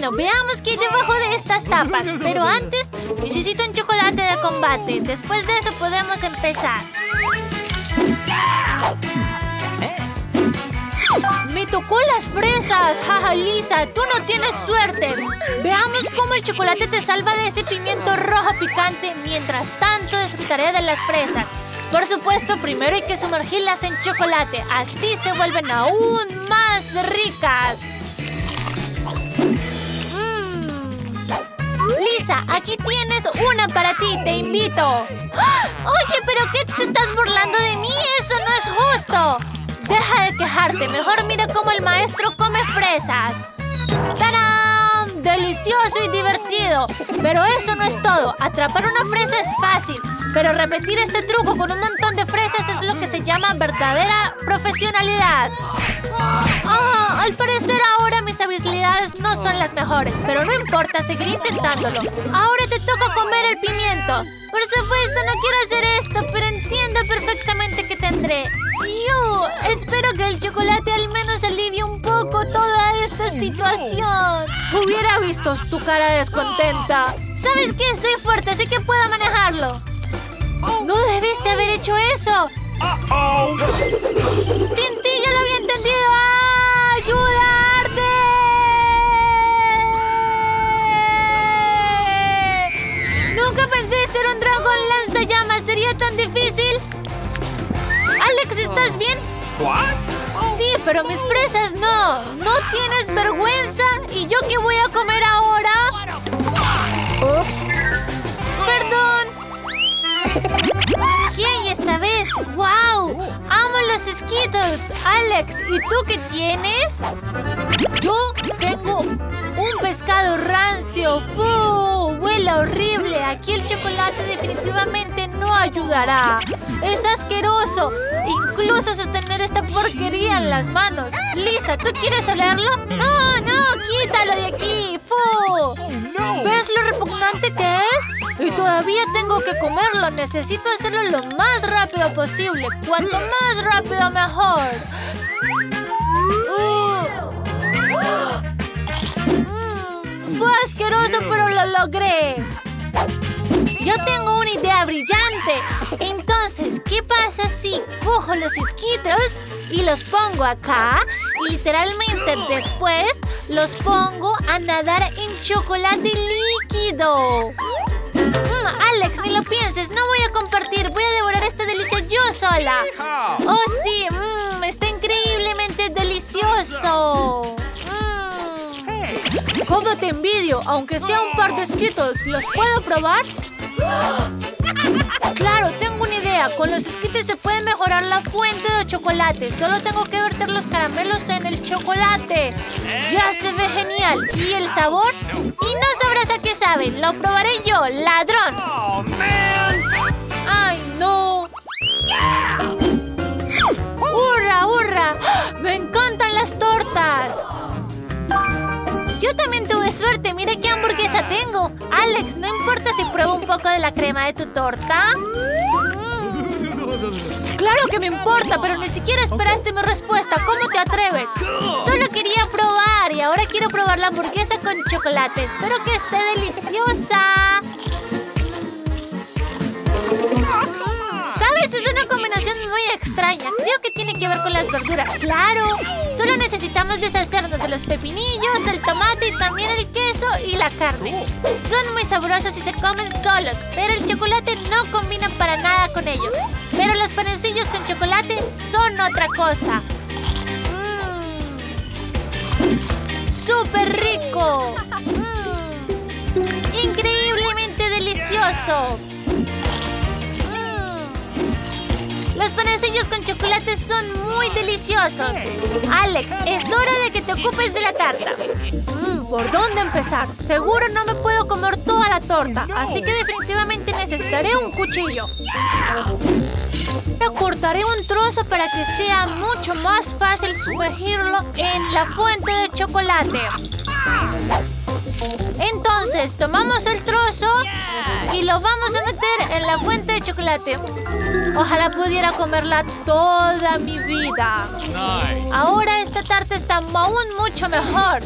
Bueno, veamos qué hay debajo de estas tapas. Pero antes, necesito un chocolate de combate. Después de eso podemos empezar. ¡Me tocó las fresas! ¡Jaja, Lisa! ¡Tú no tienes suerte! Veamos cómo el chocolate te salva de ese pimiento rojo picante. Mientras tanto, disfrutaré de las fresas. Por supuesto, primero hay que sumergirlas en chocolate. Así se vuelven aún más ricas. Lisa, aquí tienes una para ti. Te invito. ¡Ah! Oye, ¿pero qué te estás burlando de mí? Eso no es justo. Deja de quejarte. Mejor mira cómo el maestro come fresas. ¡Tarán! Delicioso y divertido. Pero eso no es todo. Atrapar una fresa es fácil. Pero repetir este truco con un montón de fresas es lo que se llama verdadera profesionalidad. Ah, al parecer ahora mis habilidades no son las mejores, pero no importa, seguiré intentándolo. Ahora te toca comer el pimiento. Por supuesto, no quiero hacer esto, pero entiendo perfectamente que tendré. Yo espero que el chocolate al menos alivie un poco toda esta situación. Hubiera visto tu cara descontenta. ¿Sabes qué? Soy fuerte, sé que puedo manejarlo. ¡No debiste haber hecho eso! ¡Sin ti ya lo había entendido! ¡Ayudarte! Nunca pensé ser un dragón lanzallamas. ¿Sería tan difícil? Alex, ¿estás bien? Sí, pero mis fresas no. ¿No tienes vergüenza? ¿Y yo qué voy a comer ahora? ¡Wow! ¡Amo los Skittles! Alex, ¿y tú qué tienes? Yo tengo un pescado rancio. ¡Fu! ¡Huele horrible! Aquí el chocolate definitivamente no ayudará. ¡Es asqueroso! Incluso sostener esta porquería en las manos. Lisa, ¿tú quieres olerlo? ¡No, no! ¡Quítalo de aquí! ¡Fu! ¿Ves lo repugnante que es? Y todavía tengo que comerlo. Necesito hacerlo lo más rápido posible. Cuanto más rápido, mejor. Uh. Fue asqueroso, pero lo logré. Yo tengo una idea brillante. Entonces, ¿qué pasa si cojo los Skittles y los pongo acá? Literalmente después los pongo a nadar en chocolate líquido. Alex, ni lo pienses, no voy a compartir, voy a devorar esta delicia yo sola. Oh, sí, mm, está increíblemente delicioso. Mm. ¿Cómo te envidio? Aunque sea un par de Skittles, ¿los puedo probar? Claro, tengo una idea. Con los Skittles se puede mejorar la fuente de chocolate. Solo tengo que verter los caramelos en el chocolate. Ya se ve genial. ¿Y el sabor? Y no a qué saben. Lo probaré yo, ladrón. ¡Ay, no! ¡Hurra, hurra! ¡Me encantan las tortas! Yo también tuve suerte. Mira qué hamburguesa tengo. Alex, ¿no importa si pruebo un poco de la crema de tu torta? Claro que me importa, pero ni siquiera esperaste mi respuesta. ¿Cómo te atreves? Solo quería probar y ahora quiero probar la hamburguesa con chocolate. Espero que esté deliciosa. ¿Sabes? Es una combinación muy extraña. Creo que tiene que ver con las verduras. ¡Claro! Solo necesitamos deshacernos de los pepinillos, el tomate y también el queso y la carne. Son muy sabrosos y se comen solos, pero el chocolate no combina para nada con ellos. Pero los panecillos con chocolate son otra cosa. ¡Mmm! ¡Súper rico! ¡Mmm! ¡Increíblemente delicioso! Los panecillos con chocolate son muy deliciosos. Alex, es hora de que te ocupes de la tarta. Mm, ¿Por dónde empezar? Seguro no me puedo comer toda la torta, así que definitivamente necesitaré un cuchillo. Cortaré un trozo para que sea mucho más fácil sumergirlo en la fuente de chocolate. Entonces, tomamos el trozo y lo vamos a meter en la fuente de chocolate. Ojalá pudiera comerla toda mi vida. Ahora esta tarta está aún mucho mejor.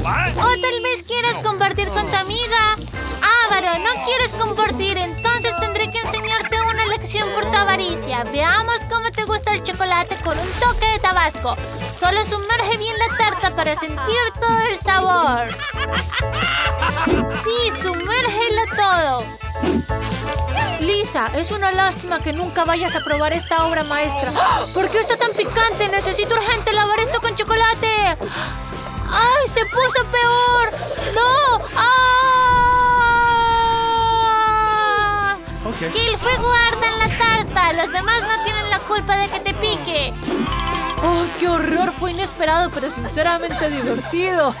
O tal vez quieras compartir con tu amiga. Ávaro, no quieres compartir, entonces tendré que lección por tu avaricia. Veamos cómo te gusta el chocolate con un toque de tabasco. Solo sumerge bien la tarta para sentir todo el sabor. Sí, sumérgelo todo. Lisa, es una lástima que nunca vayas a probar esta obra maestra. ¿Por qué está tan picante? Necesito urgente lavar esto con chocolate. ¡Ay, se puso peor! ¡No! ¡Ah! Okay. Que el fuego arda en la tarta. Los demás no tienen la culpa de que te pique. ¡Oh, qué horror! Fue inesperado, pero sinceramente divertido.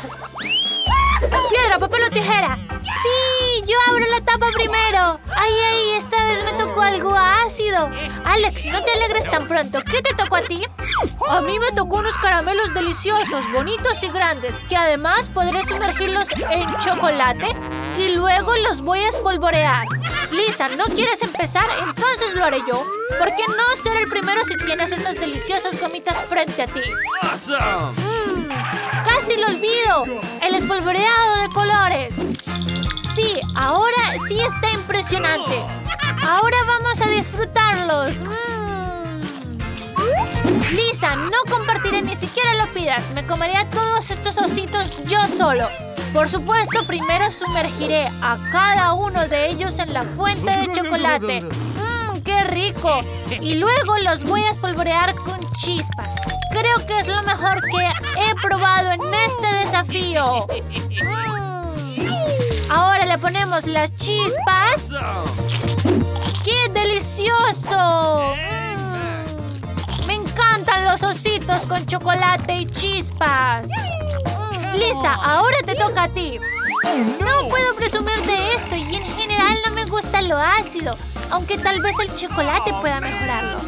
¡Piedra, papel o tijera! ¡Sí! ¡Yo abro la tapa primero! ¡Ay, ay! Esta vez me tocó algo ácido. Alex, no te alegres tan pronto. ¿Qué te tocó a ti? A mí me tocó unos caramelos deliciosos, bonitos y grandes, que además podré sumergirlos en chocolate y luego los voy a espolvorear. Lisa, ¿no quieres empezar? Entonces lo haré yo. ¿Por qué no ser el primero si tienes estas deliciosas gomitas frente a ti? Awesome! ¡Mmm! ¡Casi lo olvido! El espolvoreado de colores. Sí, ahora sí está impresionante. Ahora vamos a disfrutarlos. ¡Mmm! Lisa, no compartiré ni siquiera lo pidas. Me comeré a todos estos ositos yo solo. Por supuesto, primero sumergiré a cada uno de ellos en la fuente de chocolate. ¡Mmm, qué rico! Y luego los voy a espolvorear con chispas. Creo que es lo mejor que he probado en este desafío. Mm. Ahora le ponemos las chispas. ¡Qué delicioso! Mm. Me encantan los ositos con chocolate y chispas. Lisa, ahora te toca a ti. No puedo presumir de esto y en general no me gusta lo ácido, aunque tal vez el chocolate pueda mejorarlo.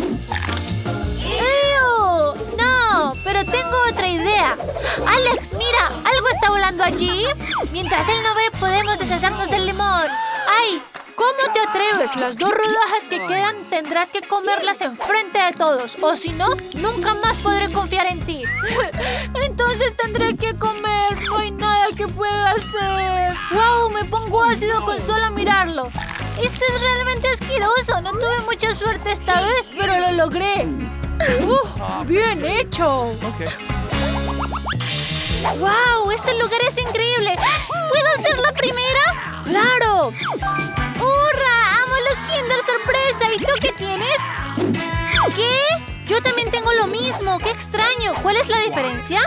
¡Ew! ¡No! Pero tengo otra idea. Alex, mira, algo está volando allí. Mientras él no ve, podemos deshacernos del limón. ¡Ay! ¿Cómo te atreves? Las dos rodajas que quedan tendrás que comerlas enfrente de todos. O si no, nunca más podré confiar en ti. Entonces tendré que comer. No hay nada que pueda hacer. ¡Wow! Me pongo ácido con solo mirarlo. Esto es realmente asqueroso. No tuve mucha suerte esta vez, pero lo logré. ¡Uh! ¡Bien hecho! Okay. ¡Wow! Este lugar es increíble. ¿Puedo ser la primera? ¡Claro! ¿Y tú qué tienes? ¿Qué? Yo también tengo lo mismo. ¡Qué extraño! ¿Cuál es la diferencia?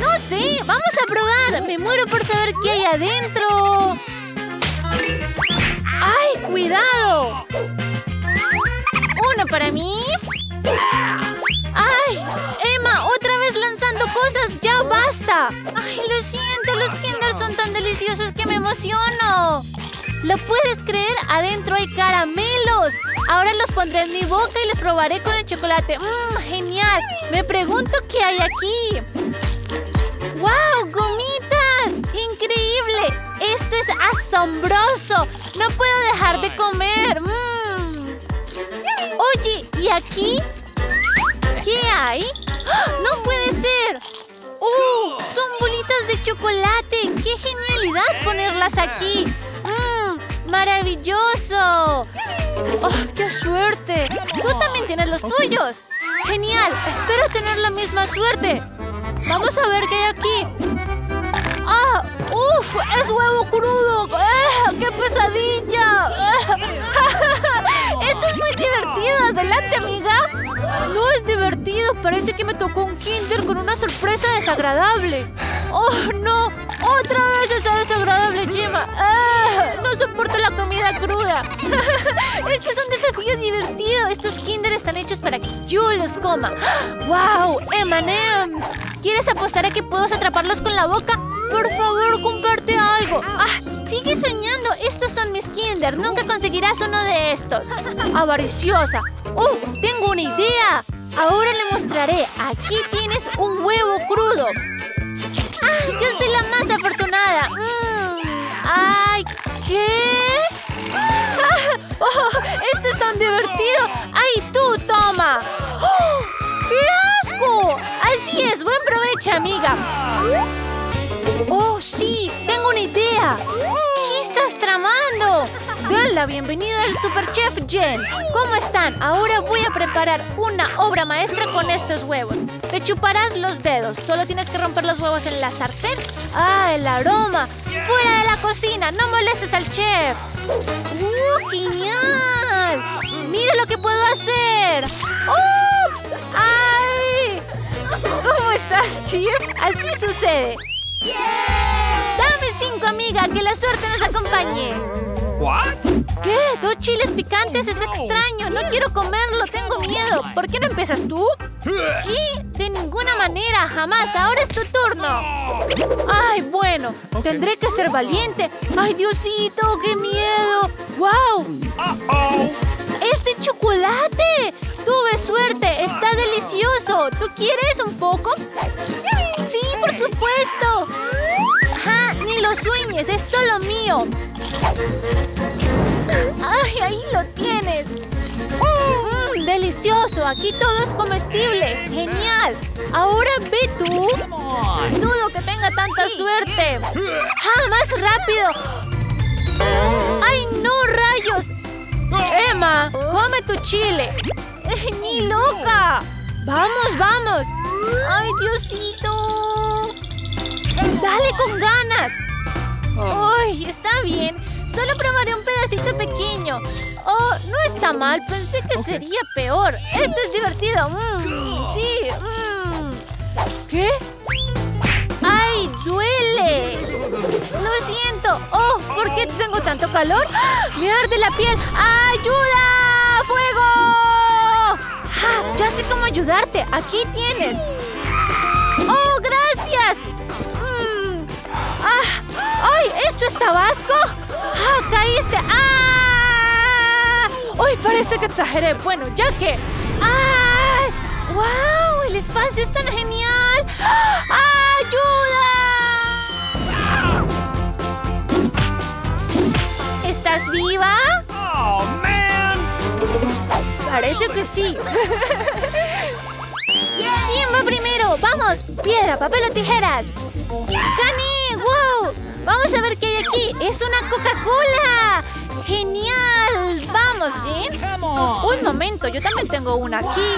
No sé. Vamos a probar. Me muero por saber qué hay adentro. ¡Ay, cuidado! Uno para mí. ¡Ay! Emma, otra vez lanzando cosas. ¡Ya basta! ¡Ay, lo siento! Los Kinder son tan deliciosos que me emociono. ¿Lo puedes creer? Adentro hay caramelos. Ahora los pondré en mi boca y los probaré con el chocolate. ¡Mmm, genial! Me pregunto qué hay aquí. ¡Wow! ¡Gomitas! ¡Increíble! ¡Esto es asombroso! ¡No puedo dejar de comer! ¡Mmm! Oye, ¿y aquí? ¿Qué hay? ¡Ah! ¡No puede ser! ¡Uh! ¡Son bolitas de chocolate! ¡Qué genialidad ponerlas aquí! ¡Maravilloso! ¡Oh, qué suerte! ¡Tú también tienes los tuyos! ¡Genial! Espero tener la misma suerte. Vamos a ver qué hay aquí. ¡Ah! ¡Uf! ¡Es huevo crudo! ¡Ah! ¡Qué pesadilla! ¡Ah! ¡Esto es muy divertido! ¡Adelante, amiga! No es divertido. Parece que me tocó un kinder con una sorpresa desagradable. ¡Oh, no! ¡Otra vez esa desagradable Gemma! ¡Ah! ¡No soporto la comida cruda! este es un desafío divertido. Estos kinder están hechos para que yo los coma. ¡Wow! ¡M&M's! ¿Quieres apostar a que puedo atraparlos con la boca? Por favor, comparte algo. ¡Ah! Sigue soñando. Estos son mis kinder. Nunca conseguirás uno de estos. Avariciosa. ¡Oh! Tengo una idea. Ahora le mostraré. Aquí tienes un huevo crudo. ¡Ah! Yo soy la más afortunada. Mm. ¡Ay! ¿Qué? ¡Ah! ¡Oh! ¡Esto es tan divertido! ¡Ay, tú, toma! ¡Oh! ¡Qué asco! Así es, buen provecho, amiga. ¡Oh, sí! ¡Tengo una idea! ¿Qué estás tramando? Hola, bienvenido al Super Chef Jen. ¿Cómo están? Ahora voy a preparar una obra maestra con estos huevos. Te chuparás los dedos. Solo tienes que romper los huevos en la sartén. ¡Ah, el aroma! ¡Fuera de la cocina! ¡No molestes al chef! ¡Uh, genial! ¡Mira lo que puedo hacer! ¡Ups! ¡Ay! ¿Cómo estás, chef? Así sucede. Dame cinco, amiga, que la suerte nos acompañe. What? ¿Qué? ¿Dos chiles picantes? Es extraño. No quiero comerlo. Tengo miedo. ¿Por qué no empiezas tú? ¿Qué? De ninguna manera. Jamás. Ahora es tu turno. Ay, bueno. Tendré que ser valiente. Ay, Diosito, qué miedo. ¡Wow! ¡Es de chocolate! Tuve suerte. Está delicioso. ¿Tú quieres un poco? Sí, por supuesto. Ni lo sueñes. Es solo mío. ¡Ay, ahí lo tienes! ¡Mmm, delicioso! Aquí todo es comestible. ¡Genial! Ahora ve tú. Dudo que tenga tanta suerte. ¡Ah, más rápido! ¡Ay, no, rayos! Emma, come tu chile. ¡Ni loca! ¡Vamos, vamos! ¡Ay, Diosito! ¡Dale con ganas! ¡Ay, está bien! Solo probaré un pedacito pequeño. Oh, no está mal. Pensé que sería peor. Esto es divertido. Mm, sí. mm. ¿Qué? ¡Ay, duele! Lo siento. Oh, ¿por qué tengo tanto calor? ¡Ah! ¡Me arde la piel! ¡Ayuda! ¡Fuego! ¡Ja! Ya sé cómo ayudarte. Aquí tienes. ¡Oh, gracias! Mm. ¡Ah! ¡Ay! ¿Esto es tabasco? ¡Ah! ¡Caíste! ¡Ah! ¡Ay! Parece que exageré. Bueno, ya que. ¡Ay! ¡Wow! ¡El espacio es tan genial! ¡Ah! ¡Ayuda! ¿Estás viva? Oh, man. Parece que sí. ¿Quién va primero? ¡Vamos! ¡Piedra, papel o tijeras! ¡Gané! Vamos a ver qué hay aquí. ¡Es una Coca-Cola! ¡Genial! ¡Vamos, Jean! Un momento, yo también tengo una aquí.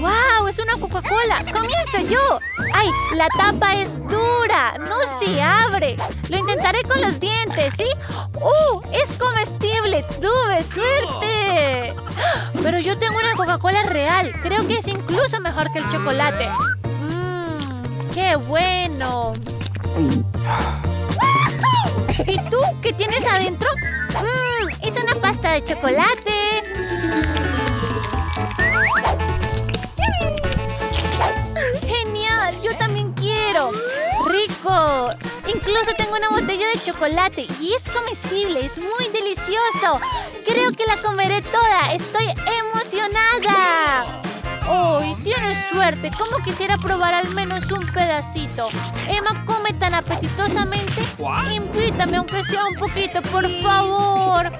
¡Wow! Es una Coca-Cola. ¡Comienzo yo! ¡Ay! La tapa es dura. No se abre. Lo intentaré con los dientes, ¿sí? ¡Uh! Es comestible. ¡Tuve suerte! Pero yo tengo una Coca-Cola real. Creo que es incluso mejor que el chocolate. ¡Mmm! ¡Qué bueno! ¿Y tú? ¿Qué tienes adentro? ¡Mmm! Es una pasta de chocolate. ¡Genial! Yo también quiero. ¡Rico! Incluso tengo una botella de chocolate y es comestible, es muy delicioso. Creo que la comeré toda. Estoy emocionada. ¡Ay, tienes suerte! ¿Cómo quisiera probar al menos un pedacito? Emma come tan apetitosamente. Invítame aunque sea un poquito, por favor.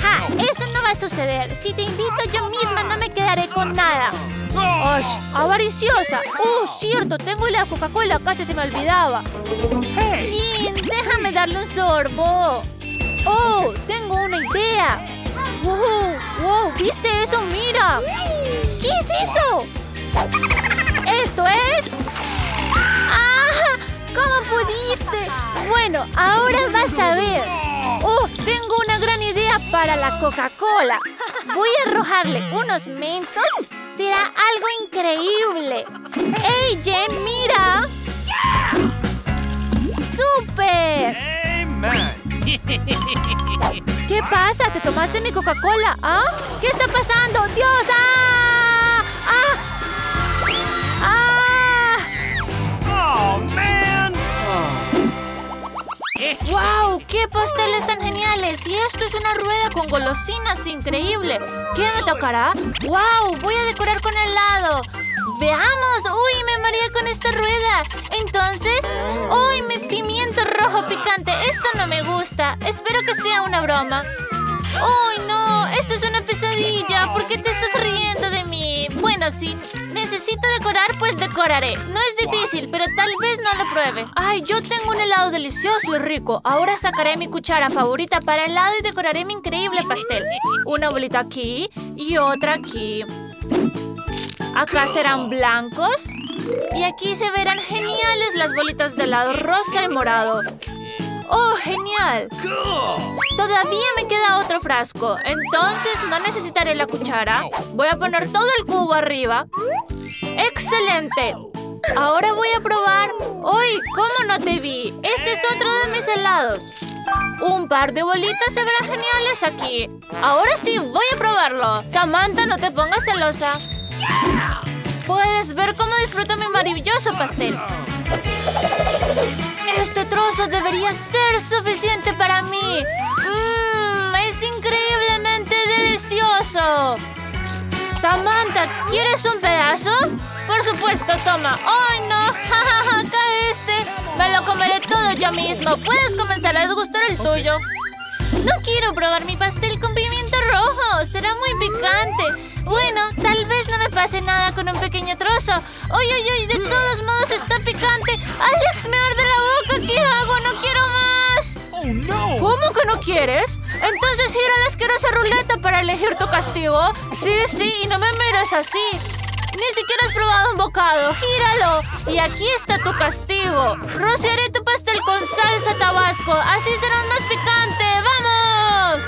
¡Ja! Eso no va a suceder. Si te invito yo misma no me quedaré con nada. ¡Ay! ¡Avariciosa! ¡Oh, cierto! Tengo la Coca-Cola, casi se me olvidaba. Jean, déjame darle un sorbo. ¡Oh! Tengo una idea. ¡Wow! ¡Wow! ¿Viste eso? ¡Mira! ¿Qué es eso? ¿Esto es? ¡Ah! ¿Cómo pudiste? Bueno, ahora vas a ver. ¡Oh! Tengo una gran idea para la Coca-Cola. Voy a arrojarle unos mentos. Será algo increíble. ¡Ey, Jen, mira! ¡Súper! ¿Qué pasa? ¿Te tomaste mi Coca-Cola? ¿Ah? ¿Qué está pasando? ¡Dios! ¡Ah! ¡Wow! ¡Qué pasteles tan geniales! Y esto es una rueda con golosinas increíble. ¿Qué me tocará? ¡Wow! Voy a decorar con helado. ¡Veamos! ¡Uy! Me mareé con esta rueda. Entonces... ¡Uy! Mi pimiento rojo picante. Esto no me gusta. Espero que sea una broma. ¡Uy, no! Esto es una pesadilla. ¿Por qué te estás riendo de mí? Bueno, si necesito decorar, pues decoraré. No es difícil, pero tal vez no lo Ay, yo tengo un helado delicioso y rico. Ahora sacaré mi cuchara favorita para helado y decoraré mi increíble pastel. Una bolita aquí y otra aquí. Acá serán blancos. Y aquí se verán geniales las bolitas de helado rosa y morado. ¡Oh, genial! Todavía me queda otro frasco, entonces no necesitaré la cuchara. Voy a poner todo el cubo arriba. ¡Excelente! Ahora voy a probar. ¡Uy! ¿Cómo no te vi? Este es otro de mis helados. Un par de bolitas se verán geniales aquí. Ahora sí, voy a probarlo. Samantha, no te pongas celosa. Puedes ver cómo disfruto mi maravilloso pastel. Este trozo debería ser suficiente para mí. Mmm, es increíblemente delicioso. Samantha, ¿quieres un pedazo? Por supuesto, toma. ¡Ay, no! ¡Ja, Caíste. Me lo comeré todo yo mismo. Puedes comenzar a desgustar el tuyo. No quiero probar mi pastel con pimiento rojo. Será muy picante. Bueno, tal vez no me pase nada con un pequeño trozo. ¡Ay, ay, ay! De todos modos está picante. ¡Alex, me arde la boca! ¿Qué hago? ¡No quiero más! Oh, ¿Cómo que no quieres? Entonces gira la asquerosa ruleta para elegir tu castigo. Sí, sí, y no me mires así. Ni siquiera has probado un bocado. ¡Gíralo! Y aquí está tu castigo. Rociaré tu pastel con salsa tabasco. Así será más picante. ¡Vamos!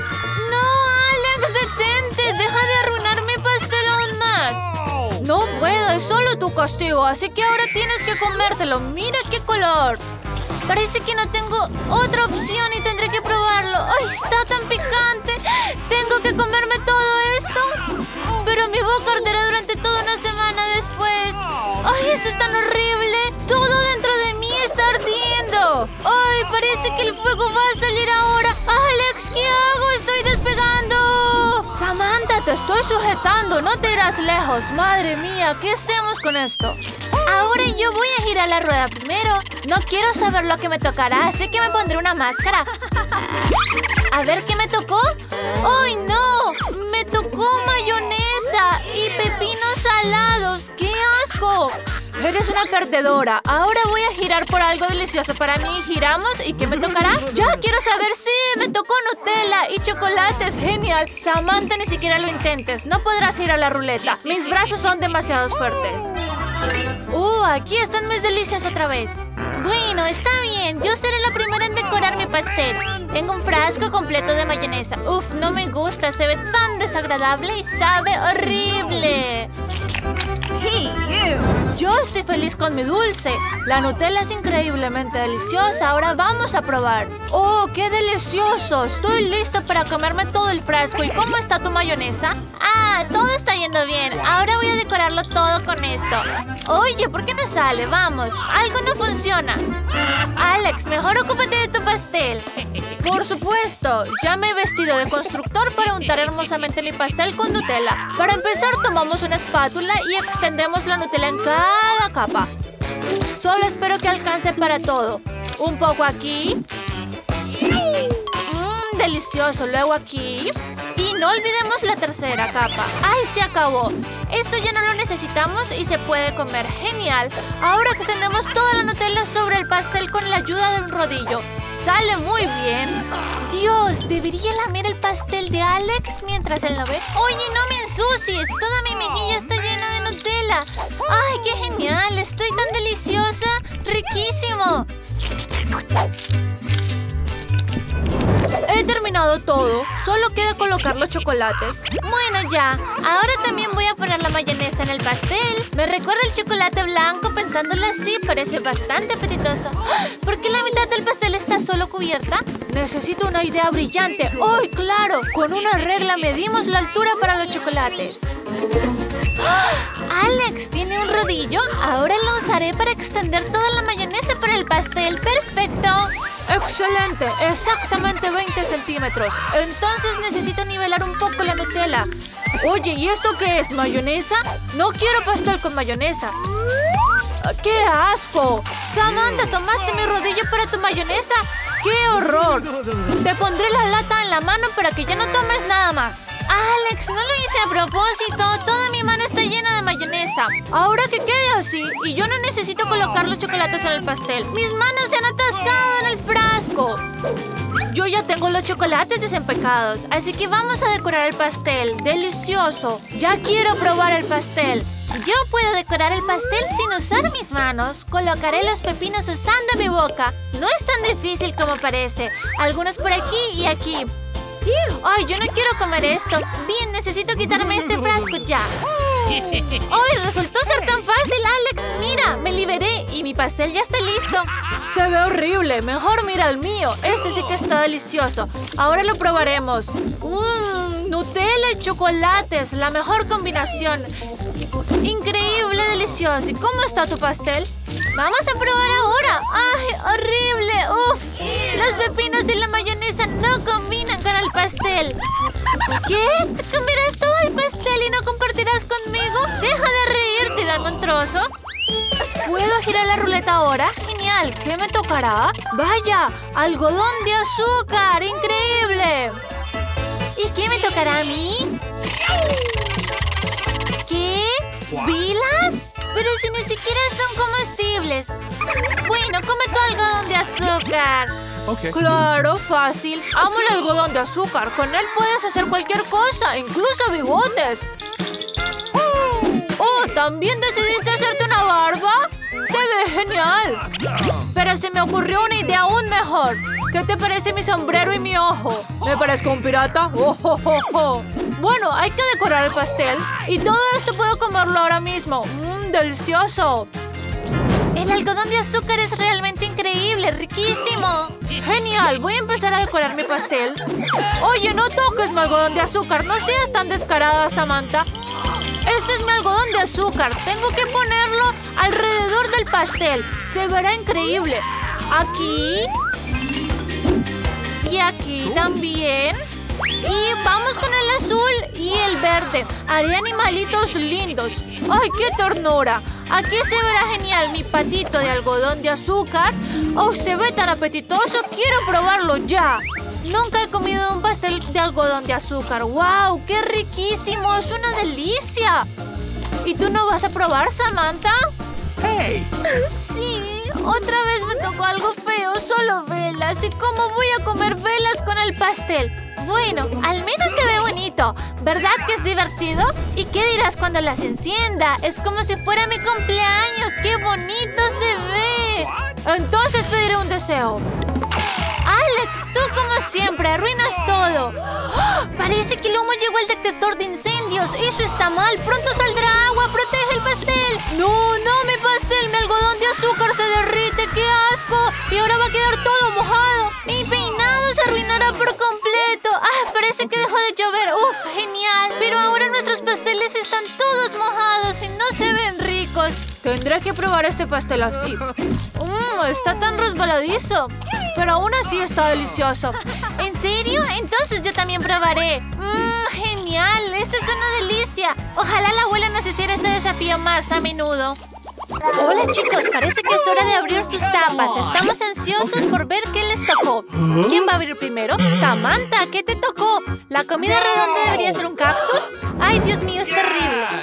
¡No, Alex! ¡Detente! ¡Deja de arruinar mi pastel aún más! No puedo, es solo tu castigo. Así que ahora tienes que comértelo. ¡Mira qué color! Parece que no tengo otra opción y tendré que probarlo. ¡Ay, está tan picante! ¿Tengo que comerme todo esto? Pero mi boca arderá durante toda una semana después. ¡Ay, esto es tan horrible! Todo dentro de mí está ardiendo. ¡Ay, parece que el fuego va a salir te estoy sujetando. No te irás lejos. Madre mía, ¿qué hacemos con esto? Ahora yo voy a girar la rueda primero. No quiero saber lo que me tocará, así que me pondré una máscara. A ver qué me tocó. ¡Ay, no! Me tocó mayonesa y pepinos salados. ¡Qué Eres una perdedora. Ahora voy a girar por algo delicioso para mí. ¿Giramos? ¿Y qué me tocará? Ya quiero saber. Sí, me tocó Nutella y chocolates. Genial. Samantha, ni siquiera lo intentes. No podrás girar la ruleta. Mis brazos son demasiado fuertes. ¡Uh! Aquí están mis delicias otra vez. Bueno, está bien. Yo seré la primera en decorar mi pastel. Tengo un frasco completo de mayonesa. Uf, no me gusta. Se ve tan desagradable y sabe horrible. Hey, you! Yo estoy feliz con mi dulce. La Nutella es increíblemente deliciosa. Ahora vamos a probar. ¡Oh, qué delicioso! Estoy listo para comerme todo el frasco. ¿Y cómo está tu mayonesa? Ah, todo está yendo bien. Ahora voy a decorarlo todo con esto. Oye, ¿por qué no sale? Vamos. Algo no funciona. Alex, mejor ocúpate de tu pastel. Por supuesto. Ya me he vestido de constructor para untar hermosamente mi pastel con Nutella. Para empezar, tomamos una espátula y extendemos la Nutella en cada capa. Solo espero que alcance para todo. Un poco aquí. Mmm, delicioso. Luego aquí. Y no olvidemos la tercera capa. ¡Ay, se acabó! Esto ya no lo necesitamos y se puede comer. ¡Genial! Ahora extendemos toda la Nutella sobre el pastel con la ayuda de un rodillo. ¡Sale muy bien! Dios, debería lamer el pastel de Alex mientras él lo ve. Oye, no me ensucies. Toda mi mejilla está Nutella. ¡Ay, qué genial! Estoy tan deliciosa. ¡Riquísimo! He terminado todo. Solo queda colocar los chocolates. Bueno, ya. Ahora también voy a poner la mayonesa en el pastel. Me recuerda el chocolate blanco. Pensándolo así, parece bastante apetitoso. ¡Ah! ¿Por qué la mitad del pastel está solo cubierta? Necesito una idea brillante. ¡Ay, claro! Con una regla medimos la altura para los chocolates. Alex tiene un rodillo. Ahora lo usaré para extender toda la mayonesa para el pastel. ¡Perfecto! ¡Excelente! Exactamente 20 centímetros. Entonces necesito nivelar un poco la Nutella. Oye, ¿y esto qué es? ¿Mayonesa? No quiero pastel con mayonesa. ¡Qué asco! Samantha, ¿tomaste mi rodillo para tu mayonesa? ¡Qué horror! Te pondré la lata en la mano para que ya no tomes nada más. Alex, no lo hice a propósito. Toda mi mano está llena de mayonesa. Ahora que quede así, y yo no necesito colocar los chocolates en el pastel. Mis manos se han atascado en el frasco. Yo ya tengo los chocolates desempacados, así que vamos a decorar el pastel. ¡Delicioso! Ya quiero probar el pastel. Yo puedo decorar el pastel sin usar mis manos. Colocaré los pepinos usando mi boca. No es tan difícil como parece. Algunos por aquí y aquí. ¡Ay, yo no quiero comer esto! Bien, necesito quitarme este frasco ya. ¡Ay, resultó ser tan fácil, Alex! ¡Mira, me liberé y mi pastel ya está listo! Se ve horrible. Mejor mira el mío. Este sí que está delicioso. Ahora lo probaremos. Mmm, Nutella y chocolates. La mejor combinación. Increíble, delicioso. ¿Y cómo está tu pastel? Vamos a probar ahora. ¡Ay, horrible! ¡Uf! Los pepinos y la mayonesa no combinan con el pastel. ¿Qué? ¿Te comerás todo el pastel y no compartirás conmigo? Deja de reírte, dame un trozo. ¿Puedo girar la ruleta ahora? Genial. ¿Qué me tocará? ¡Vaya! ¡Algodón de azúcar! ¡Increíble! ¿Y qué me tocará a mí? ¿Qué? ¿Vilas? Pero si ni siquiera son comestibles. Bueno, come tu algodón de azúcar. Okay. Claro, fácil. Amo el algodón de azúcar. Con él puedes hacer cualquier cosa, incluso bigotes. Oh, ¿también decidiste Pero se me ocurrió una idea aún mejor. ¿Qué te parece mi sombrero y mi ojo? ¿Me parezco un pirata? Oh, oh, oh, oh. Bueno, hay que decorar el pastel. Y todo esto puedo comerlo ahora mismo. ¡Mmm, delicioso! El algodón de azúcar es realmente increíble, riquísimo. Genial, voy a empezar a decorar mi pastel. Oye, no toques mi algodón de azúcar, no seas tan descarada, Samantha. Algodón de azúcar. Tengo que ponerlo alrededor del pastel. Se verá increíble. Aquí. Y aquí también. Y vamos con el azul y el verde. Haré animalitos lindos. ¡Ay, qué ternura! Aquí se verá genial mi patito de algodón de azúcar. ¡Oh, se ve tan apetitoso! ¡Quiero probarlo ya! Nunca he comido un pastel de algodón de azúcar. ¡Wow! ¡Qué riquísimo! ¡Es una delicia! ¿Y tú no vas a probar, Samantha? Hey! Sí, otra vez me tocó algo feo, solo velas. ¿Y cómo voy a comer velas con el pastel? Bueno, al menos se ve bonito. ¿Verdad que es divertido? ¿Y qué dirás cuando las encienda? Es como si fuera mi cumpleaños. ¡Qué bonito se ve! Entonces pediré un deseo. Alex, tú como siempre arruinas todo. ¡Ah! Parece que el humo llegó al detector de incendios. Eso está mal. Pronto saldrá agua. Protege el pastel. No, no, mi pastel. Mi algodón de azúcar se derrite. ¡Qué asco! Y ahora va a quedar todo mojado. Mi peinado se arruinará por completo. Ah, parece que dejó de llover. Uf, genial. Pero ahora nuestros pasteles están todos mojados y no se ven ricos. Tendré que probar este pastel así. Mmm, está tan resbaladizo. Pero aún así está delicioso. ¿En serio? Entonces yo también probaré. Mmm, genial. Esto es una delicia. Ojalá la abuela nos hiciera este desafío más a menudo. Hola chicos, parece que es hora de abrir sus tapas. Estamos ansiosos por ver qué les tocó. ¿Quién va a abrir primero? Samantha, ¿qué te tocó? ¿La comida redonda debería ser un cactus? Ay, Dios mío, es terrible.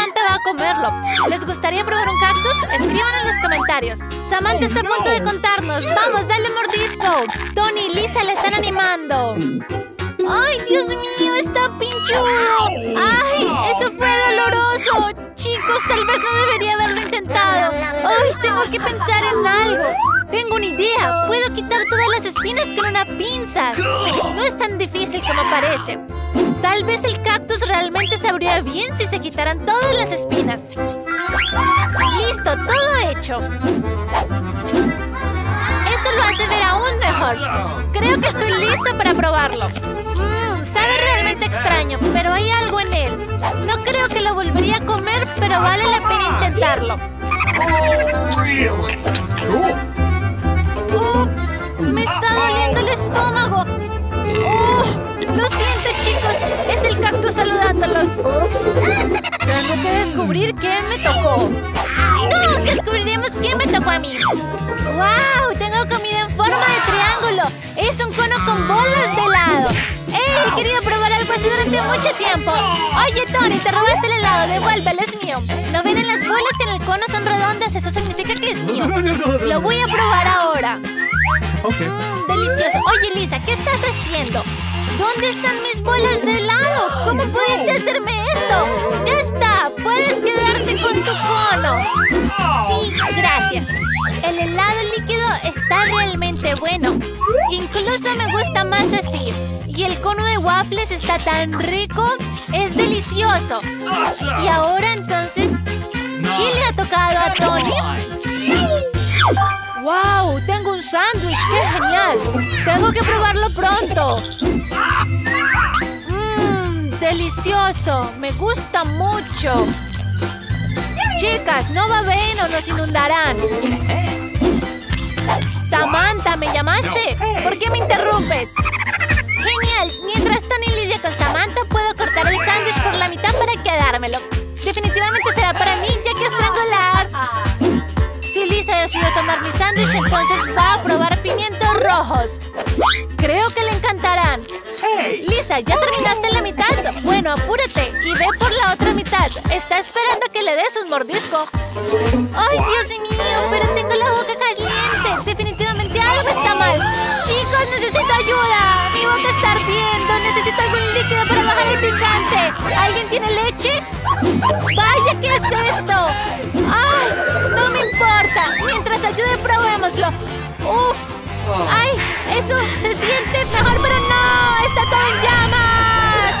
Samantha va a comerlo. ¿Les gustaría probar un cactus? Escriban en los comentarios. Samantha está a punto de contarnos. ¡Vamos, dale mordisco! Tony y Lisa le están animando. ¡Ay, Dios mío! ¡Está pinchudo! ¡Ay! ¡Eso fue doloroso! Chicos, tal vez no debería haberlo intentado. ¡Ay! Tengo que pensar en algo. Tengo una idea. Puedo quitar todas las espinas con una pinza. No es tan difícil como parece. Tal vez el cactus realmente sabría bien si se quitaran todas las espinas. ¡Listo! ¡Todo hecho! Lo hace ver aún mejor. Creo que estoy listo para probarlo. Mmm, sabe realmente extraño, pero hay algo en él. No creo que lo volvería a comer, pero vale la pena intentarlo. ¡Ups! ¡Me está doliendo el estómago! ¡Oh! Lo siento, chicos. Es el cactus saludándolos. Ups. Tengo que descubrir qué me tocó. Descubriremos qué me tocó a mí. ¡Wow! Tengo comida en forma de triángulo. Es un cono con bolas de helado. ¡Ey! Quería probar algo así durante mucho tiempo. Oye, Tony, te robaste el helado. Devuélvelo, es mío. ¿No ven en las bolas que en el cono son redondas? Eso significa que es mío. Lo voy a probar ahora. Okay. Mmm, delicioso. Oye, Lisa, ¿qué estás haciendo? ¿Dónde están mis bolas de helado? ¿Cómo pudiste hacerme esto? Ya está, puedes quedarte con tu cono. Sí, gracias. El helado líquido está realmente bueno. Incluso me gusta más así. Y el cono de waffles está tan rico. Es delicioso. Y ahora entonces, ¿qué le ha tocado a Tony? ¡Wow! Tengo un sándwich. ¡Qué genial! Tengo que probarlo pronto. Mmm, delicioso. Me gusta mucho. Chicas, no va bien o nos inundarán. Samantha, ¿me llamaste? ¿Por qué me interrumpes? Genial. Mientras Tony lidia con Samantha, puedo cortar el sándwich por la mitad para quedármelo. Definitivamente será para mí, ya que estrangular. Si Lisa decidió tomar mi sándwich, entonces va a probar pimientos rojos. Creo que le encantarán. Lisa, ¿ya terminaste la mitad? Bueno, apúrate y ve por la otra mitad. Está esperando que le des un mordisco. ¡Ay, Dios mío! Pero tengo la boca caliente. Definitivamente algo está mal. Chicos, necesito ayuda. Mi boca está ardiendo. Necesito algún líquido para bajar el picante. ¿Alguien tiene leche? ¡Vaya, qué es esto! Ayude, probémoslo. ¡Uf! ¡Ay! Eso se siente mejor, pero no. ¡Está todo en llamas!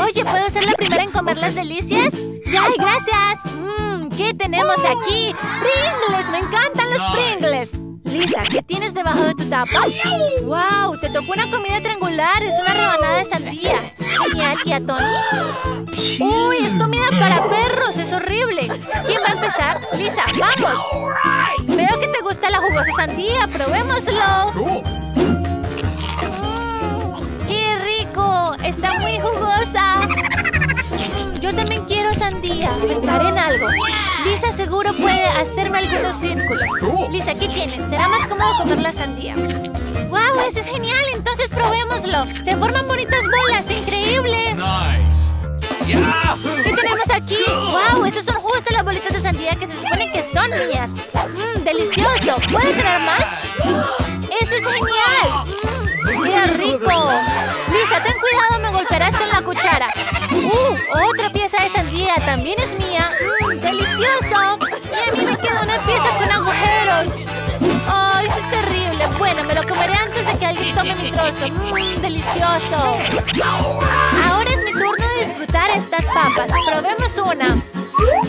Oye, ¿puedo ser la primera en comer las delicias? ¡Ay, gracias! Mmm, ¿qué tenemos aquí? ¡Pringles! Lisa, ¿qué tienes debajo de tu tapa? ¡Wow! Te tocó una comida triangular. Es una rebanada de sandía. Genial. ¿Y a Tony? ¡Uy! Es comida para perros. Es horrible. ¿Quién va a empezar? Lisa, vamos. Veo que te gusta la jugosa sandía. Probémoslo. Mm, ¡Qué rico! Está muy jugosa. Yo también quiero sandía. Pensaré en algo. Lisa seguro puede hacerme algunos círculos. Lisa, ¿qué tienes? Será más cómodo comer la sandía. ¡Wow! ¡Ese es genial! Entonces probémoslo. Se forman bonitas bolas. ¡Increíble! Nice. ¿Qué tenemos aquí? ¡Wow! Estas son justo las bolitas de sandía que se supone que son mías. ¡Mmm! ¡Delicioso! ¿Puede tener más? ¡Eso es genial! ¡Qué rico! Lisa, ten cuidado, me golpearás con la cuchara. ¡Uh! Otra pieza de sandía también es mía. ¡Mmm! ¡Delicioso! Y a mí me queda una pieza con agujeros. ¡Ay, eso es terrible! Bueno, me lo comeré antes de que alguien tome mi trozo. ¡Mmm! ¡Delicioso! Ahora es mi turno de disfrutar estas papas. Probemos una.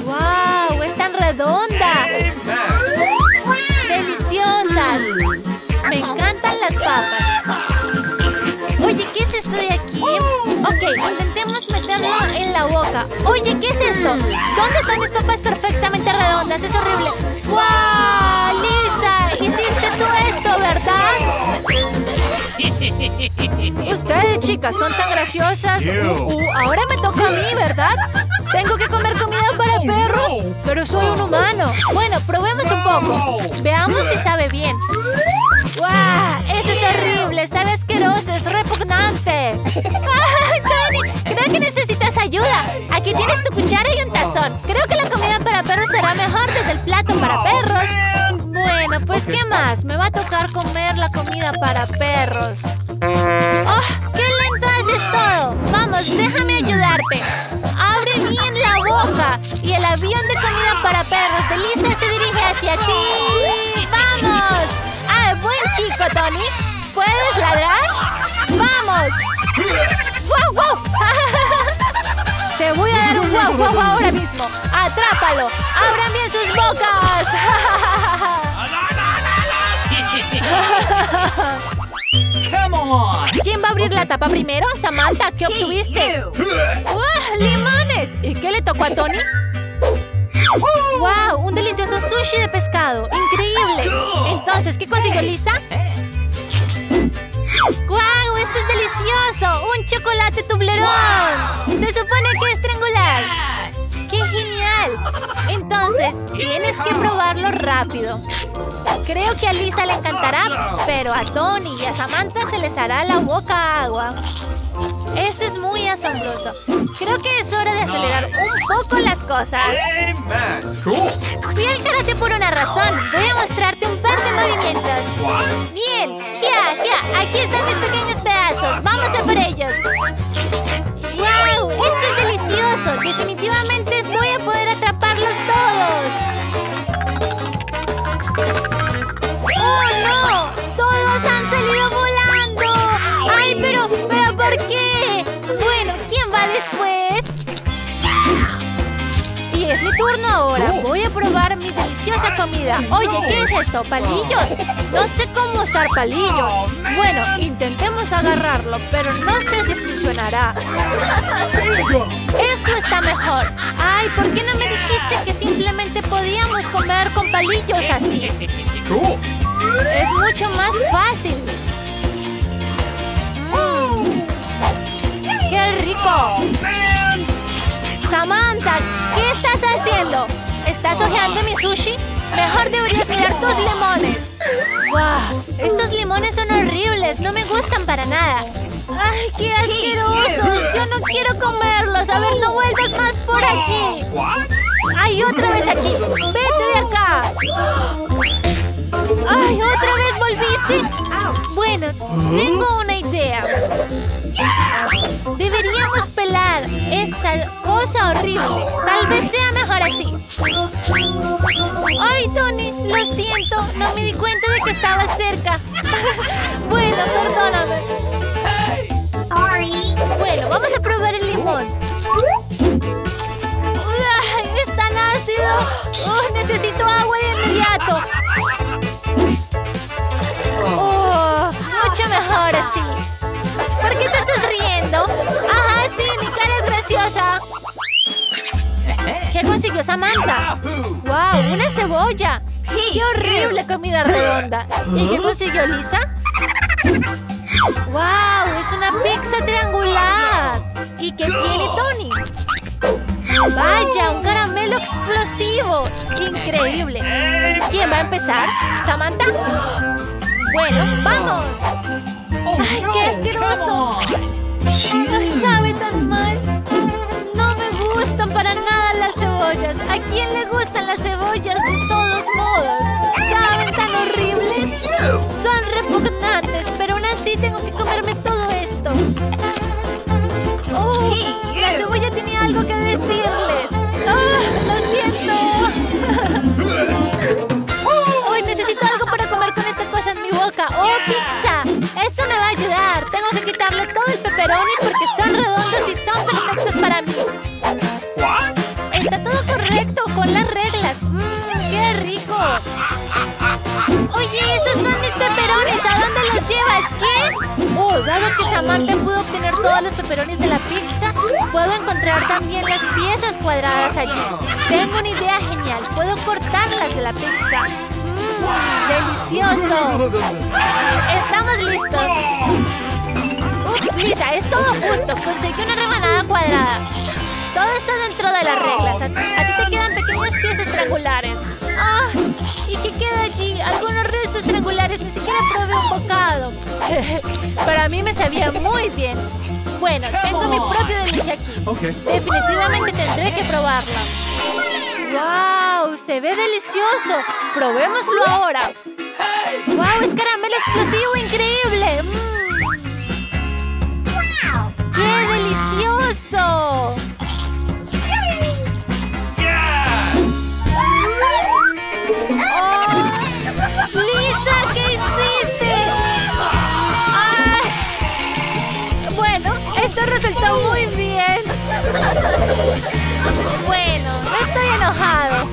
¡Wow! ¡Es tan redonda! ¡Deliciosas! Me encantan las papas. Oye, ¿qué es esto de aquí? Ok, intentemos meterlo en la boca. Oye, ¿qué es esto? ¿Dónde están mis papas perfectamente redondas? Es horrible. ¡Wow! Lisa, hiciste tú esto, ¿verdad? Ustedes, chicas, son tan graciosas. Uh, uh, ahora me toca a mí, ¿verdad? Tengo que comer comida para perros, pero soy un humano. Bueno, probemos un poco. Veamos si sabe bien. ¡Guau! Eso es horrible, sabe asqueroso, es repugnante. ¡Ay, Tony! Creo que necesitas ayuda. Aquí tienes tu cuchara y un tazón. Creo que la comida para perros será mejor desde el plato para perros. Bueno, pues ¿qué más? Me va a tocar comer la comida para perros. ¡Oh! ¡Qué lento haces todo! Vamos, déjame ayudarte. Abre bien la boca. Y el avión de comida para perros de Lisa se dirige hacia ti. Tony! ¿Puedes ladrar? ¡Vamos! ¡Guau, guau! Te voy a dar un guau, guau ahora mismo. ¡Atrápalo! ¡Abran bien sus bocas! Come on! ¿Quién va a abrir la tapa primero? Samantha, ¿qué obtuviste? ¡Uah! ¡Limones! ¿Y qué le tocó a Tony? ¡Wow! Un delicioso sushi de pescado. ¡Increíble! Entonces, ¿qué consiguió Lisa? ¡Guau! ¡Esto es delicioso! ¡Un chocolate tublerón! Se supone que es triangular. ¡Qué genial! Entonces, tienes que probarlo rápido. Creo que a Lisa le encantará, pero a Tony y a Samantha se les hará la boca agua. Esto es muy asombroso. Creo que es hora de acelerar un poco las cosas. Fui al karate por una razón. Voy a mostrarte un par de movimientos. Bien, ya, ya. Aquí están mis pequeños pedazos. Vamos a por ellos. ¡Wow! Esto es delicioso. Definitivamente voy a poder atraparlos todos. Turno ahora. Voy a probar mi deliciosa comida. Oye, ¿qué es esto? ¿Palillos? No sé cómo usar palillos. Bueno, intentemos agarrarlo, pero no sé si funcionará. Esto está mejor. Ay, ¿por qué no me dijiste que simplemente podíamos comer con palillos así? Es mucho más fácil. Mm. ¡Qué rico! Man. Samantha, ¿qué estás haciendo? ¿Estás hojeando mi sushi? Mejor deberías mirar tus limones. ¡Wow! Estos limones son horribles. No me gustan para nada. ¡Ay, qué asquerosos! Yo no quiero comerlos. A ver, no vuelvas más por aquí. ¡Ay, otra vez aquí! ¡Vete de acá! ¡Ay, otra vez volviste! Bueno, tengo una idea. Deberíamos pelar esa cosa horrible. Tal vez sea mejor así. ¡Ay, Tony! Lo siento. No me di cuenta de que estaba cerca. bueno, perdóname. Sorry. Bueno, vamos a probar el limón. ¡Ay, ¡Es tan ácido! ¡Oh, necesito agua de inmediato! ¡Oh, mucho mejor así! ¿Qué consiguió Samantha? ¡Wow! ¡Una cebolla! ¡Qué horrible comida redonda! ¿Y qué consiguió Lisa? ¡Wow! ¡Es una pizza triangular! ¿Y qué tiene Tony? ¡Vaya! ¡Un caramelo explosivo! ¡Increíble! ¿Quién va a empezar? ¿Samantha? Bueno, ¡vamos! ¡Ay, no. qué asqueroso! ¡Ay, sabe tan mal! No me gustan para nada cebollas. ¿A quién le gustan las cebollas de todos modos? ¿Saben tan horribles? Son repugnantes, pero aún así tengo que comerme todo esto. ¡Oh! La cebolla tenía algo que decirles. ¡Ah! ¡Lo siento! ¡Uy! Necesito algo para comer con esta cosa en mi boca. ¡Oh, pizza! Eso me va a ayudar. Tengo que quitarle todo el pepperoni porque Oye, esos son mis peperones. ¿A dónde los llevas? ¿Qué? Oh, dado que Samantha pudo obtener todos los peperones de la pizza, puedo encontrar también las piezas cuadradas allí. Tengo una idea genial. Puedo cortarlas de la pizza. ¡Mmm, delicioso! ¡Estamos listos! Ups, Lisa, es todo justo. Conseguí una rebanada cuadrada. Todo está dentro de las reglas. A, a te quedan pequeñas piezas triangulares. ¡Ah! ¿Y qué queda allí? Algunos restos triangulares. Ni siquiera probé un bocado. Pero a mí me sabía muy bien. Bueno, tengo mi propia delicia aquí. Okay. Definitivamente tendré que probarla. ¡Wow! Se ve delicioso. Probémoslo ahora. ¡Wow! Es caramelo explosivo increíble. Mm. ¡Qué delicioso! resultó muy bien. Bueno, no estoy enojado.